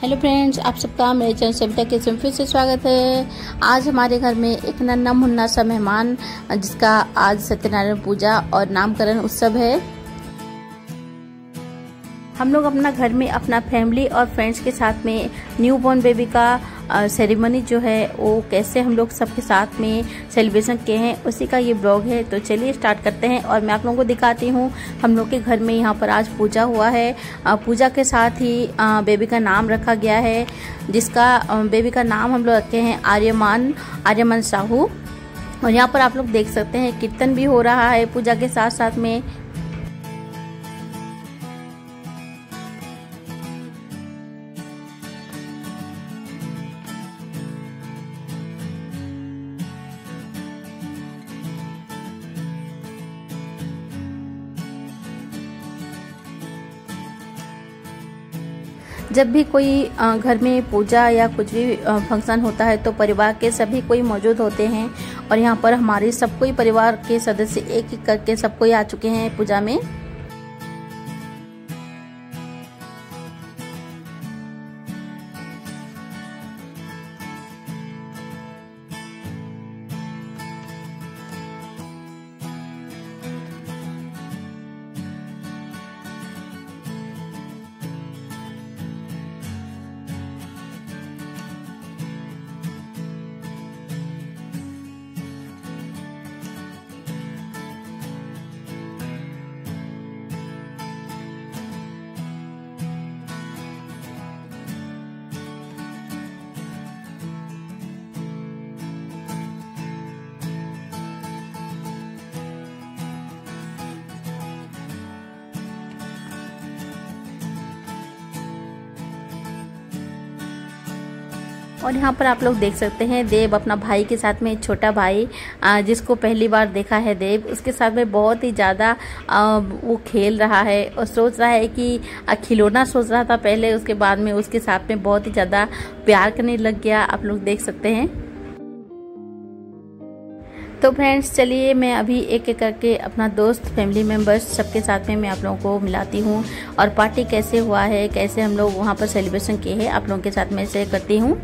Hello friends, आप सबका मेरे चैनल सविता के फिर से स्वागत है। आज हमारे घर में एक नन्ना मुन्ना सा मेहमान, जिसका आज सत्यनारायण पूजा और नामकरण उत्सव है। हम लोग अपना घर में अपना फैमिली और फ्रेंड्स के साथ में न्यू बॉर्न बेबी का सेरेमनी जो है, वो कैसे हम लोग सबके साथ में सेलिब्रेशन किए हैं, उसी का ये ब्लॉग है। तो चलिए स्टार्ट करते हैं और मैं आप लोगों को दिखाती हूँ, हम लोग के घर में यहाँ पर आज पूजा हुआ है। पूजा के साथ ही बेबी का नाम रखा गया है, जिसका बेबी का नाम हम लोग रखे हैं आर्यमान आर्यमान साहू। और यहाँ पर आप लोग देख सकते हैं, कीर्तन भी हो रहा है पूजा के साथ साथ में। जब भी कोई घर में पूजा या कुछ भी फ़ंक्शन होता है तो परिवार के सभी कोई मौजूद होते हैं। और यहाँ पर हमारे सब कोई परिवार के सदस्य एक एक करके सब कोई आ चुके हैं पूजा में। और यहाँ पर आप लोग देख सकते हैं, देव अपना भाई के साथ में छोटा भाई जिसको पहली बार देखा है देव। उसके साथ में बहुत ही ज़्यादा वो खेल रहा है और सोच रहा है कि खिलौना सोच रहा था पहले, उसके बाद में उसके साथ में बहुत ही ज़्यादा प्यार करने लग गया। आप लोग देख सकते हैं। तो फ्रेंड्स, चलिए मैं अभी एक एक करके अपना दोस्त, फैमिली मेंबर्स सबके साथ में मैं आप लोगों को मिलाती हूँ। और पार्टी कैसे हुआ है, कैसे हम लोग वहाँ पर सेलिब्रेशन किए हैं, आप लोगों के साथ में शेयर करती हूँ।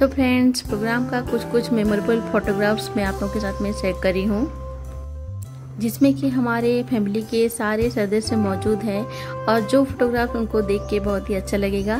तो फ्रेंड्स प्रोग्राम का कुछ कुछ मेमोरेबल फोटोग्राफ्स मैं आप लोगों के साथ में शेयर करी हूँ। जिसमें कि हमारे फैमिली के सारे सदस्य मौजूद हैं और जो फोटोग्राफ उनको देख के बहुत ही अच्छा लगेगा।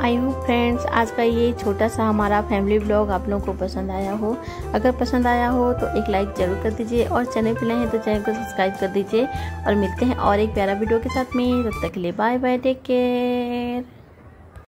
आई होप फ्रेंड्स, आज का ये छोटा सा हमारा फैमिली ब्लॉग आप लोगों को पसंद आया हो। अगर पसंद आया हो तो एक लाइक ज़रूर कर दीजिए और चैनल पर नए हैं तो चैनल को सब्सक्राइब कर दीजिए। और मिलते हैं और एक प्यारा वीडियो के साथ में। तब तक के लिए बाय बाय टेक केयर